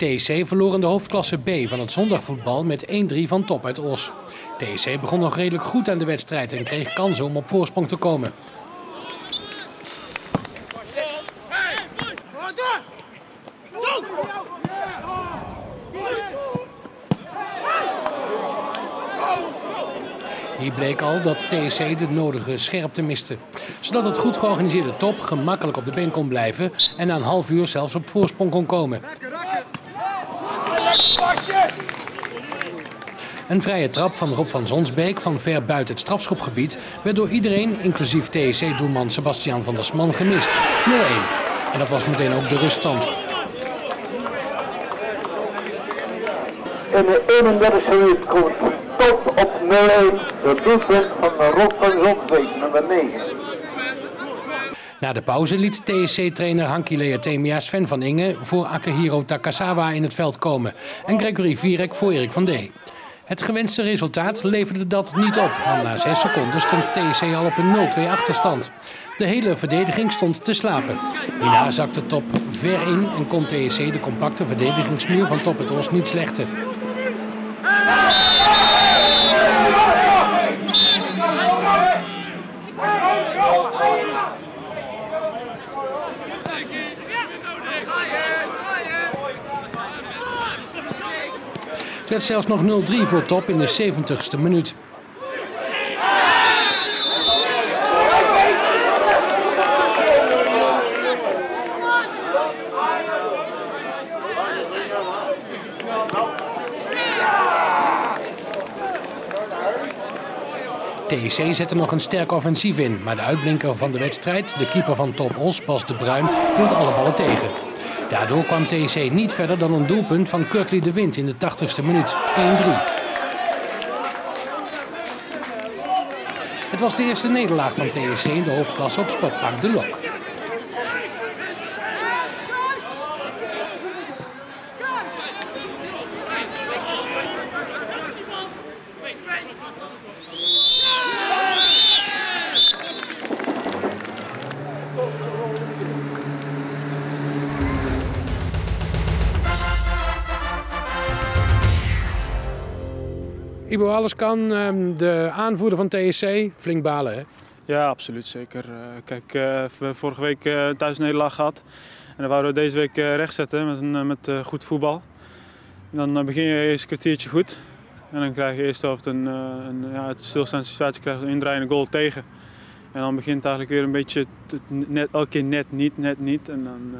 TEC verloor in de hoofdklasse B van het zondagvoetbal met 1-3 van Top uit Os. TEC begon nog redelijk goed aan de wedstrijd en kreeg kansen om op voorsprong te komen. Hier bleek al dat TSC de nodige scherpte miste. Zodat het goed georganiseerde top gemakkelijk op de been kon blijven en na een half uur zelfs op voorsprong kon komen. Een vrije trap van Rob van Zonsbeek van ver buiten het strafschopgebied werd door iedereen, inclusief TSC-doelman Sebastian van der Sman, gemist. 0-1. En dat was meteen ook de ruststand. In de 31e minuut komt top op 0-1 door doelpunt van Rob van Zonsbeek, nummer 9. Na de pauze liet TSC-trainer Hanki Leatemia Sven van Inge voor Akihiro Takasawa in het veld komen en Gregory Vierek voor Erik van D. Het gewenste resultaat leverde dat niet op, want na 6 seconden stond TSC al op een 0-2 achterstand. De hele verdediging stond te slapen. Hierna zakte Top ver in en kon TSC de compacte verdedigingsmuur van Top het Os niet slechten. Het werd zelfs nog 0-3 voor Top in de 70ste minuut. TEC zette nog een sterk offensief in, maar de uitblinker van de wedstrijd, de keeper van Top Os, Bas de Bruin, hield alle ballen tegen. Daardoor kwam TEC niet verder dan een doelpunt van Kurtley de Wind in de 80ste minuut, 1-3. Het was de eerste nederlaag van TEC in de hoofdklasse op Sportpark De Lok. Ibo alles kan, ehm, de aanvoerder van TSC, flink balen hè? Ja, absoluut zeker. Eh, Kijk, eh, we hebben vorige week eh, thuis een nederlaag gehad. En dan wouden we deze week rechtzetten met, een, met goed voetbal. Dan begin je eerst een kwartiertje goed. En dan krijg je eerst helft een, een ja, de stilstaande situatie krijg een indraaiende goal tegen. En dan begint het eigenlijk weer een beetje net, elke keer net niet, net niet. En dan,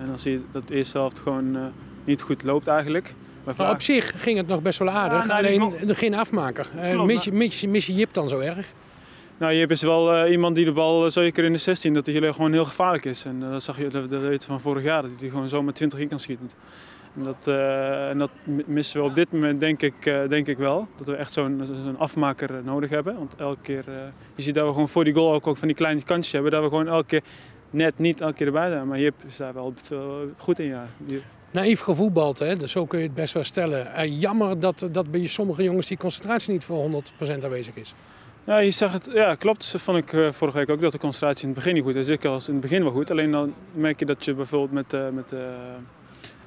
en dan zie je dat de eerste helft gewoon niet goed loopt eigenlijk. Maar op zich ging het nog best wel aardig, Ja, nou, die alleen geen afmaker. Eh, Klopt, mis, je, mis, je- mis je Jip dan zo erg? Nou, hebt dus wel eh, iemand die de bal, uh, zeker in de 16, dat hij gewoon heel gevaarlijk is. En eh, dat zag je, dat, dat weet van vorig jaar, dat hij gewoon zo met 20 in kan schieten. En dat, eh, en dat mi- missen we op dit moment denk ik, eh, denk ik wel. Dat we echt zo'n zo'n afmaker eh, nodig hebben. Want elke keer, eh, je ziet dat we gewoon voor die goal ook, ook van die kleine kantjes hebben. Dat we gewoon elke keer net niet elke keer erbij zijn. Maar Jip is daar wel veel goed in, ja. Naïef gevoetbald, hè? dus zo kun je het best wel stellen. Eh, jammer dat, dat bij sommige jongens die concentratie niet voor 100% aanwezig is. Ja, je zag het, ja, klopt. Vond ik eh, vorige week ook dat de concentratie in het begin niet goed is. Zeker als in het begin wel goed. Alleen dan merk je dat je bijvoorbeeld met, eh, met,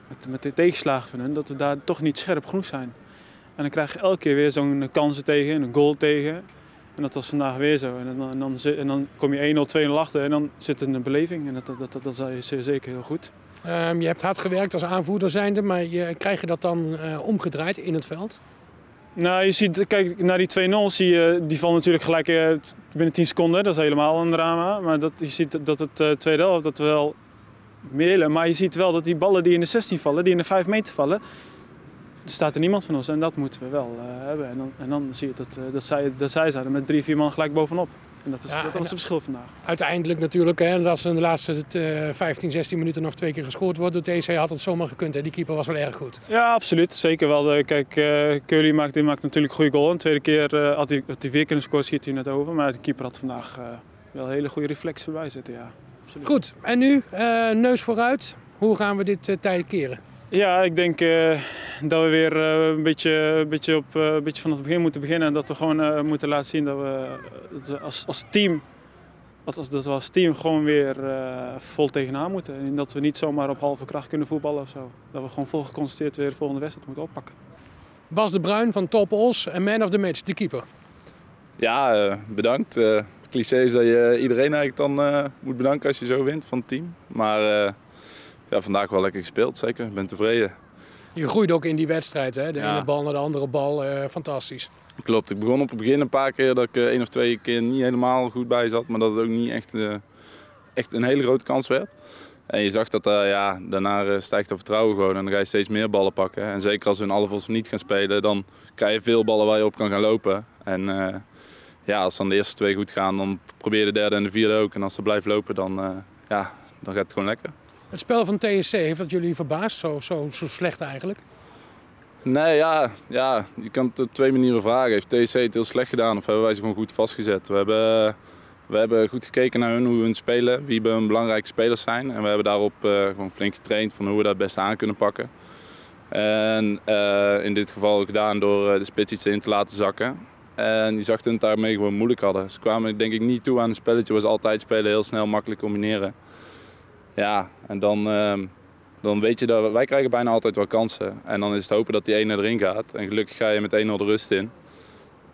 met, met de tegenslagen van hen, dat we daar toch niet scherp genoeg zijn. En dan krijg je elke keer weer zo'n kansen tegen, een goal tegen. En dat was vandaag weer zo. En dan, en dan, en dan kom je 1-0, 2-0 achter en dan zit er een beleving. En dat, dat, dat, dat is zeker heel goed. Ehm, je hebt hard gewerkt als aanvoerder zijnde, maar je, krijg je dat dan eh, omgedraaid in het veld? Nou, je ziet, kijk, naar die 2-0 zie je, die valt natuurlijk gelijk eh, binnen 10 seconden. Dat is helemaal een drama. Maar dat, je ziet dat het eh, tweede helft, dat we wel meer Maar je ziet wel dat die ballen die in de 16 vallen, die in de 5 meter vallen, staat er niemand van ons. En dat moeten we wel eh, hebben. En dan, en dan zie je dat, eh, dat, zij, dat zij zijn er met drie, vier man gelijk bovenop. En dat is, Ja, dat en was het verschil vandaag. Uiteindelijk natuurlijk, hè, en als er in de laatste eh, 15, 16 minuten nog twee keer gescoord wordt door TC, had het zomaar gekund. Hè? Die keeper was wel erg goed. Ja, absoluut. Zeker wel. Eh, Kijk, eh Curly maakt, die maakt natuurlijk een goede goal. De tweede keer eh, had, hij, had hij weer kunnen scoren, schiet hij net over. Maar de keeper had vandaag eh, wel hele goede reflexen bij zitten. Ja. Absoluut. Goed, en nu eh, neus vooruit. Hoe gaan we dit eh, tijd keren? Ja, ik denk eh, dat we weer eh, een, beetje, een, beetje op, eh, een beetje vanaf het begin moeten beginnen. En dat we gewoon eh, moeten laten zien dat we, dat we als, als team dat, dat we als team gewoon weer uh, vol tegenaan moeten. En dat we niet zomaar op halve kracht kunnen voetballen of zo. Dat we gewoon vol geconcentreerd weer de volgende wedstrijd moeten oppakken. Bas de Bruin van Top Os en man of the match, de keeper. Ja, bedankt. Cliché is dat je iedereen eigenlijk dan moet bedanken als je zo wint van het team. Maar ja, vandaag wel lekker gespeeld, zeker. Ik ben tevreden. Je groeit ook in die wedstrijd, hè? De ene bal naar de andere bal. fantastisch. Klopt, ik begon op het begin een paar keer dat ik uh, één of twee keer niet helemaal goed bij zat. Maar dat het ook niet echt, uh, echt een hele grote kans werd. En je zag dat ja, daarna stijgt het vertrouwen gewoon en dan ga je steeds meer ballen pakken. En zeker als we in alle niet gaan spelen, dan krijg je veel ballen waar je op kan gaan lopen. En ja, als dan de eerste twee goed gaan, dan probeer je de derde en de vierde ook. En als ze blijft lopen, dan, ja, dan gaat het gewoon lekker. Het spel van TSC, heeft dat jullie verbaasd? Zo, zo, zo slecht eigenlijk? Nee, ja, ja, je kan het op twee manieren vragen. Heeft TC het heel slecht gedaan of hebben wij ze gewoon goed vastgezet? We hebben, we hebben goed gekeken naar hun, hoe hun spelen, wie hun belangrijke spelers zijn. En we hebben daarop uh, gewoon flink getraind van hoe we dat het beste aan kunnen pakken. En uh, in dit geval gedaan door eh, de spits iets in te laten zakken. En je zag dat het daarmee gewoon moeilijk hadden. Ze kwamen denk ik niet toe aan een spelletje waar ze altijd spelen, heel snel, makkelijk combineren. Ja, en dan ehm, dan weet je dat wij krijgen bijna altijd wel kansen. En dan is het hopen dat die ene erin gaat. En gelukkig ga je met 1-0 de rust in.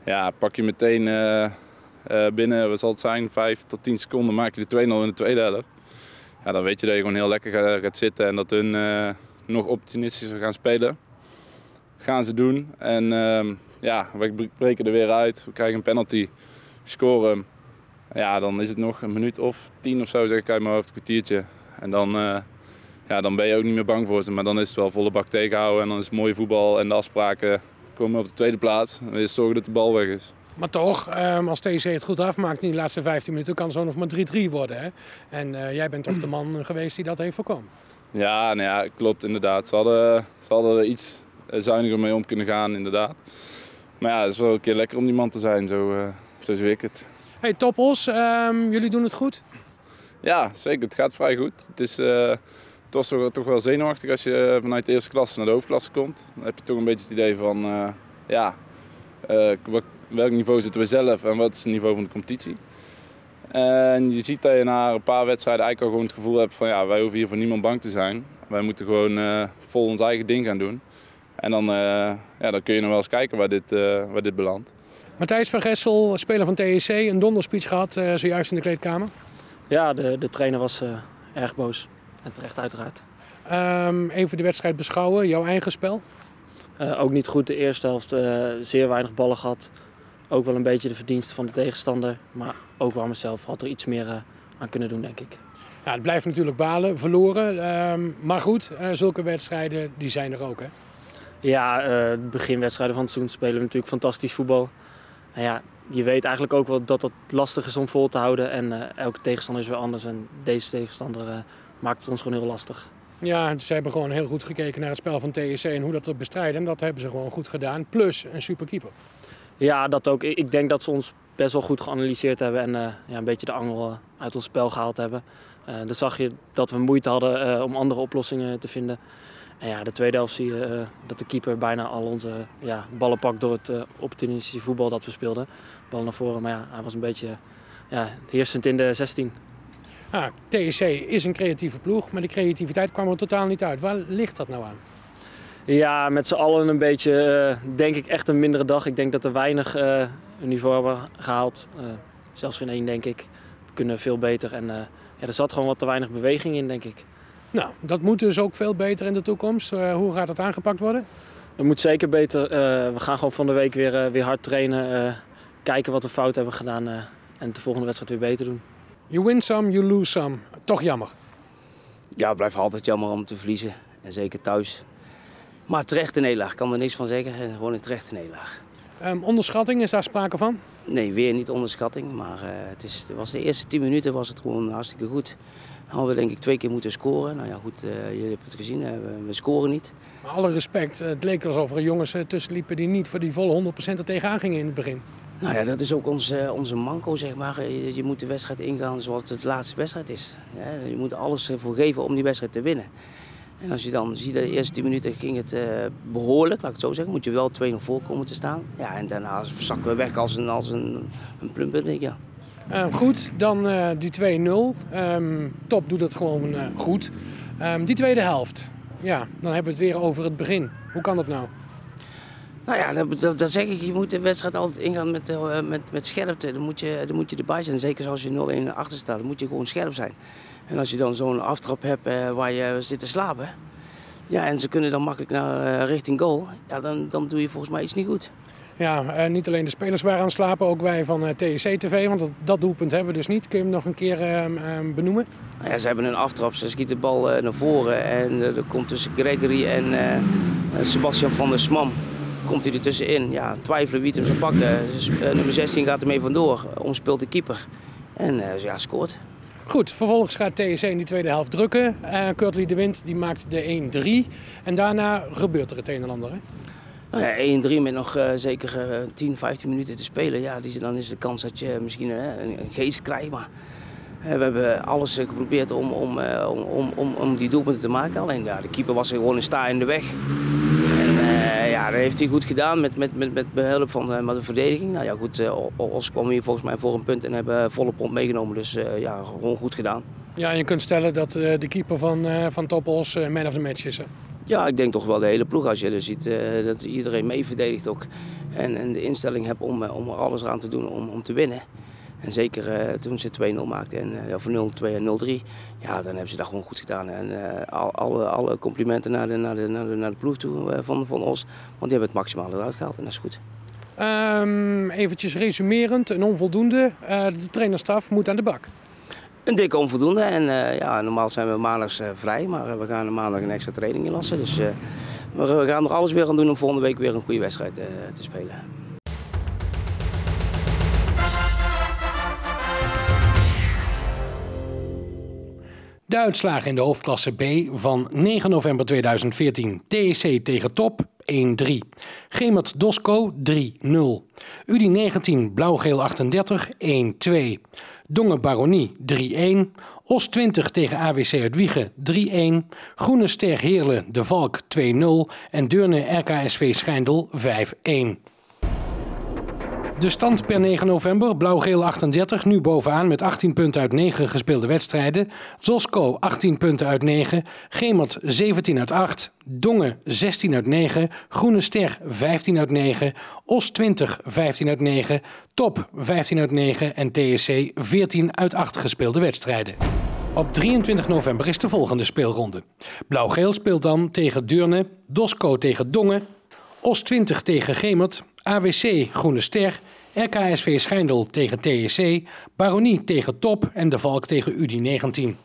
Ja, pak je meteen uh, uh, binnen, wat zal het zijn, 5 tot 10 seconden maak je de 2-0 in de tweede helft. Ja, dan weet je dat je gewoon heel lekker gaat, zitten en dat hun uh, nog opportunistischer gaan spelen. Gaan ze doen. En ehm, ja, we breken er weer uit. We krijgen een penalty. Scoren. Ja, dan is het nog een minuut of tien of zo, zeg ik uit mijn hoofd, kwartiertje. En dan ja, dan ben je ook niet meer bang voor ze. Maar dan is het wel volle bak tegenhouden en dan is het mooie voetbal en de afspraken komen op de tweede plaats. Dan is zorgen dat de bal weg is. Maar toch, ehm, als TC het goed afmaakt in de laatste 15 minuten, kan het zo nog maar 3-3 worden. Hè? En uh, jij bent toch de man geweest die dat heeft voorkomen? Ja, nou ja, klopt inderdaad. Ze hadden, ze hadden er iets zuiniger mee om kunnen gaan, inderdaad. Maar ja, het is wel een keer lekker om die man te zijn, zo, uh, zo zie ik het. Hey Toppels, um, jullie doen het goed? Ja, zeker. Het gaat vrij goed. Het is... Het was toch, wel zenuwachtig als je vanuit de eerste klasse naar de hoofdklasse komt. Dan heb je toch een beetje het idee van, uh, ja, welk niveau zitten we zelf en wat is het niveau van de competitie. En je ziet dat je na een paar wedstrijden eigenlijk al gewoon het gevoel hebt van, ja, wij hoeven hier voor niemand bang te zijn. Wij moeten gewoon vol ons eigen ding gaan doen. En dan, ja, dan kun je nog wel eens kijken waar dit, waar dit belandt. Matthijs van Gessel, speler van TEC, een donderspeech gehad zojuist in de kleedkamer. Ja, de, de trainer was erg boos. En terecht uiteraard. Um, even de wedstrijd beschouwen, jouw eigen spel? Uh, ook niet goed de eerste helft. Uh, zeer weinig ballen gehad. Ook wel een beetje de verdiensten van de tegenstander. Maar ook wel mezelf had er iets meer uh, aan kunnen doen, denk ik. Ja, het blijft natuurlijk balen, verloren. Um, maar goed, zulke wedstrijden die zijn er ook, hè? Ja, beginwedstrijden van het seizoen spelen we natuurlijk fantastisch voetbal. En ja, je weet eigenlijk ook wel dat het lastig is om vol te houden. En elke tegenstander is weer anders. En deze tegenstander maakt het ons gewoon heel lastig. Ja, ze hebben gewoon heel goed gekeken naar het spel van TSC en hoe dat te bestrijden. En dat hebben ze gewoon goed gedaan. Plus een superkeeper. Ja, dat ook. Ik denk dat ze ons best wel goed geanalyseerd hebben en uh, ja, een beetje de angel eh, uit ons spel gehaald hebben. Dan zag je dat we moeite hadden om andere oplossingen te vinden. En ja, de tweede helft zie je dat de keeper bijna al onze ja, ballen pakt door het opportunistische voetbal dat we speelden. Ballen naar voren, maar ja, hij was een beetje ja, heersend in de 16. Ah, TSC is een creatieve ploeg, maar die creativiteit kwam er totaal niet uit. Waar ligt dat nou aan? Ja, met z'n allen een beetje, uh, denk ik, echt een mindere dag. Ik denk dat er weinig een niveau hebben gehaald. Zelfs geen één, denk ik. We kunnen veel beter. En ja, er zat gewoon wat te weinig beweging in, denk ik. Nou, dat moet dus ook veel beter in de toekomst. hoe gaat dat aangepakt worden? Dat moet zeker beter. we gaan gewoon van de week weer, weer hard trainen. kijken wat we fout hebben gedaan. en de volgende wedstrijd weer beter doen. You win some, you lose some. Toch jammer. Ja, het blijft altijd jammer om te verliezen. En zeker thuis. Maar terecht een nederlaag, ik kan er niks van zeggen. Gewoon een terecht nederlaag. Um, onderschatting, is daar sprake van? Nee, weer niet onderschatting. Maar uh, het, is, het was de eerste 10 minuten was het gewoon hartstikke goed. Dan hadden we denk ik twee keer moeten scoren. Nou ja, goed, uh, je hebt het gezien, uh, we, scoren niet. Maar alle respect, het leek alsof er jongens tussen liepen die niet voor die volle 100% er tegenaan gingen in het begin. Nou ja, dat is ook onze, onze manco, zeg maar. Je, je moet de wedstrijd ingaan zoals het de laatste wedstrijd is. Je moet alles ervoor geven om die wedstrijd te winnen. En als je dan ziet, de eerste 10 minuten ging het uh, behoorlijk, laat ik het zo zeggen. Moet je wel 2-0 voor komen te staan. Ja, en daarna zakken we weg als een, als een, een plumpunt, denk ik, ja. Uh, goed, dan uh, die 2-0. Um, top doet het gewoon uh, goed. Um, die tweede helft, ja, dan hebben we het weer over het begin. Hoe kan dat nou? Nou ja, dat, dat, dat, zeg ik. Je moet de wedstrijd altijd ingaan met, uh, met, met scherpte. Dan moet, je, dan moet je erbij zijn. Zeker als je 0-1 achter staat, dan moet je gewoon scherp zijn. En als je dan zo'n aftrap hebt uh, waar je zit te slapen. Ja, en ze kunnen dan makkelijk naar uh, richting goal. Ja, dan, dan doe je volgens mij iets niet goed. Ja, niet alleen de spelers waren aan het slapen, ook wij van TEC TV. Want dat, dat, doelpunt hebben we dus niet. Kun je hem nog een keer ehm, benoemen? Nou ja, ze hebben een aftrap. Ze schieten de bal naar voren. En er komt tussen Gregory en Sebastian van der Smam komt hij er tussenin. Ja, twijfelen wie het hem zou pakken. Dus, uh, nummer 16 gaat ermee vandoor, omspeelt de keeper. En uh, ja, scoort. Goed, vervolgens gaat TSC in die tweede helft drukken. Uh, Kurtley de Wind die maakt de 1-3. En daarna gebeurt er het een en ander. Nou ja, 1-3 met nog uh, zeker 10, 15 minuten te spelen. Ja, die, dan is de kans dat je misschien een, een geest krijgt. Maar we hebben alles geprobeerd om, om, om, om, die doelpunten te maken. Alleen ja, de keeper was gewoon een sta in de weg. Ja, dat heeft hij goed gedaan met, met, met, met behulp van uh, de verdediging. Nou ja, goed, uh, Os kwam hier volgens mij voor een punt en hebben volle pond meegenomen. Dus uh, ja, gewoon goed gedaan. Ja, je kunt stellen dat de keeper van, van Top Os man of the match is. Hè? Ja, ik denk toch wel de hele ploeg. Als je er ziet dat iedereen mee verdedigt ook. En, en de instelling hebt om, om er alles aan te doen om, om te winnen. En zeker uh, toen ze 2-0 maakten, en, uh, of 0-2 en 0-3, ja, dan hebben ze dat gewoon goed gedaan. En uh, al, alle, alle, complimenten naar de, naar de, naar de, naar de ploeg toe van, van ons, want die hebben het maximale eruit gehaald en dat is goed. Um, eventjes resumerend, een onvoldoende. de trainerstaf moet aan de bak. Een dikke onvoldoende. En ja, normaal zijn we maandags vrij, maar we gaan maandag een extra training inlassen. Dus we gaan nog alles weer gaan doen om volgende week weer een goede wedstrijd te spelen. De uitslagen in de hoofdklasse B van 9 november 2014. TEC tegen Top 1-3. Gemert Dosco 3-0. Udi 19 Blauw-Geel 38 1-2. Dongen Baronie 3-1. Os 20 tegen AWC Uitwiegen 3-1. Groene Ster Heerlen De Valk 2-0. En Deurne RKSV Schijndel 5-1. De stand per 9 november, blauw-geel 38, nu bovenaan met 18 punten uit 9 gespeelde wedstrijden. Zosco 18 punten uit 9, Gemert 17 uit 8, Dongen 16 uit 9, Groene Ster 15 uit 9, Os 20 15 uit 9, Top 15 uit 9 en TSC 14 uit 8 gespeelde wedstrijden. Op 23 november is de volgende speelronde. Blauw-geel speelt dan tegen Deurne, Dosco tegen Dongen, Os 20 tegen Gemert, AWC Groene Ster, RKSV Schijndel tegen TSC, Baronie tegen Top en De Valk tegen UDI 19.